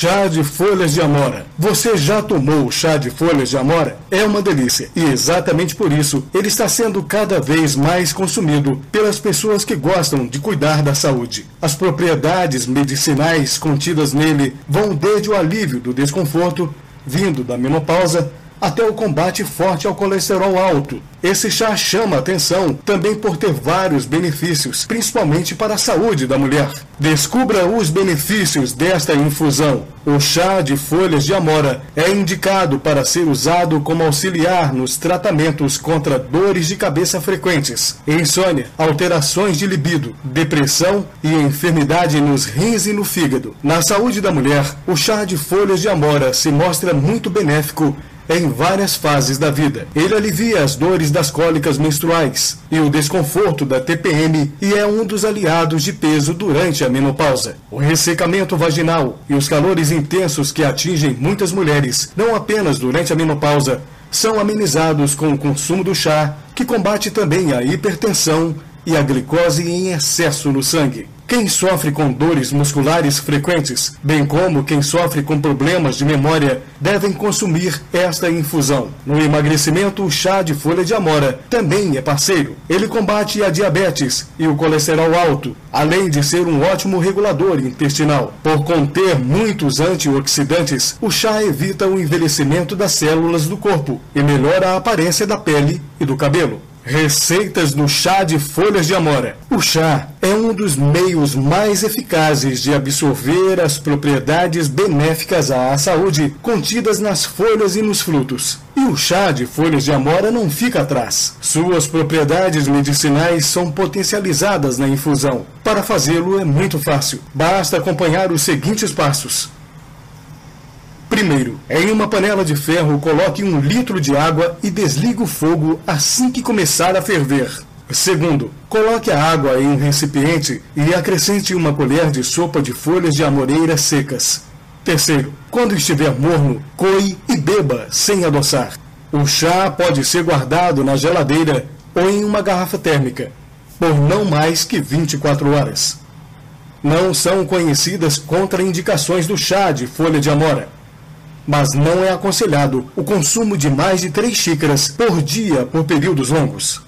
chá de folhas de amora. Você já tomou o chá de folhas de amora? É uma delícia e exatamente por isso ele está sendo cada vez mais consumido pelas pessoas que gostam de cuidar da saúde. As propriedades medicinais contidas nele vão desde o alívio do desconforto vindo da menopausa até o combate forte ao colesterol alto. Esse chá chama atenção também por ter vários benefícios, principalmente para a saúde da mulher. Descubra os benefícios desta infusão. O chá de folhas de amora é indicado para ser usado como auxiliar nos tratamentos contra dores de cabeça frequentes, insônia, alterações de libido, depressão e enfermidade nos rins e no fígado. Na saúde da mulher, o chá de folhas de amora se mostra muito benéfico em várias fases da vida. Ele alivia as dores das cólicas menstruais e o desconforto da TPM e é um dos aliados de peso durante a menopausa. O ressecamento vaginal e os calores intensos que atingem muitas mulheres, não apenas durante a menopausa, são amenizados com o consumo do chá, que combate também a hipertensão e a glicose em excesso no sangue. Quem sofre com dores musculares frequentes, bem como quem sofre com problemas de memória, devem consumir esta infusão. No emagrecimento, o chá de folha de amora também é parceiro. Ele combate a diabetes e o colesterol alto, além de ser um ótimo regulador intestinal. Por conter muitos antioxidantes, o chá evita o envelhecimento das células do corpo e melhora a aparência da pele e do cabelo. Receitas no chá de folhas de amora. O chá é um dos meios mais eficazes de absorver as propriedades benéficas à saúde contidas nas folhas e nos frutos. E o chá de folhas de amora não fica atrás. Suas propriedades medicinais são potencializadas na infusão. Para fazê-lo é muito fácil. Basta acompanhar os seguintes passos. Primeiro, em uma panela de ferro, coloque um litro de água e desligue o fogo assim que começar a ferver. Segundo, coloque a água em um recipiente e acrescente uma colher de sopa de folhas de amoreira secas. Terceiro, quando estiver morno, coe e beba sem adoçar. O chá pode ser guardado na geladeira ou em uma garrafa térmica por não mais que 24 horas. Não são conhecidas contraindicações do chá de folha de amora mas não é aconselhado o consumo de mais de 3 xícaras por dia por períodos longos.